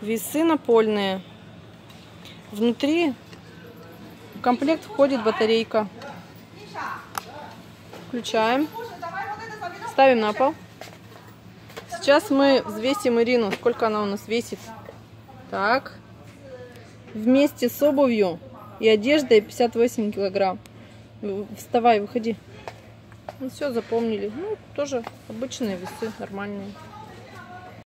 Весы напольные. Внутри в комплект входит батарейка. Включаем. Ставим на пол. Сейчас мы взвесим Ирину. Сколько она у нас весит. Так. Вместе с обувью и одеждой 58 килограмм. Вставай, выходи. Ну все, запомнили. Ну, тоже обычные весы, нормальные.